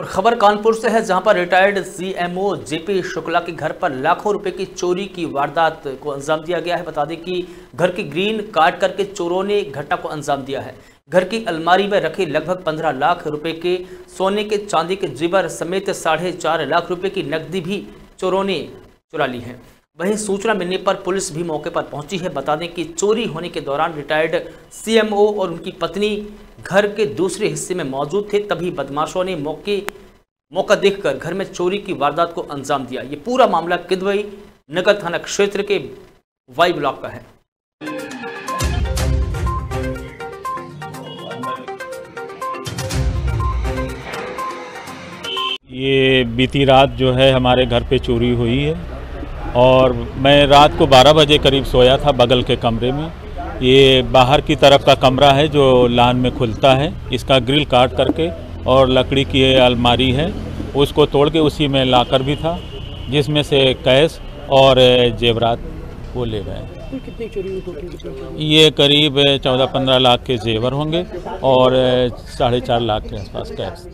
और खबर कानपुर से है, जहाँ पर रिटायर्ड सीएमओ जेपी शुक्ला के घर पर लाखों रुपए की चोरी की वारदात को अंजाम दिया गया है। बता दें कि घर की ग्रीन काट करके चोरों ने घटना को अंजाम दिया है। घर की अलमारी में रखे लगभग पंद्रह लाख रुपए के सोने के चांदी के जीवर समेत साढ़े चार लाख रुपए की नकदी भी चोरों ने चुरा ली है। वहीं सूचना मिलने पर पुलिस भी मौके पर पहुँची है। बता दें कि चोरी होने के दौरान रिटायर्ड सीएमओ और उनकी पत्नी घर के दूसरे हिस्से में मौजूद थे। तभी बदमाशों ने मौके, मौका देखकर घर में चोरी की वारदात को अंजाम दिया। ये पूरा मामला किदवई नगर थाना क्षेत्र के वाई ब्लॉक का है। ये बीती रात जो है हमारे घर पे चोरी हुई है। और मैं रात को 12 बजे करीब सोया था बगल के कमरे में। ये बाहर की तरफ़ का कमरा है जो लान में खुलता है। इसका ग्रिल काट करके और लकड़ी की अलमारी है। उसको तोड़ के उसी में लाकर भी था जिसमें से कैश और जेवरात वो ले गए। ये करीब चौदह पंद्रह लाख के जेवर होंगे और साढ़े चार लाख के आसपास कैश।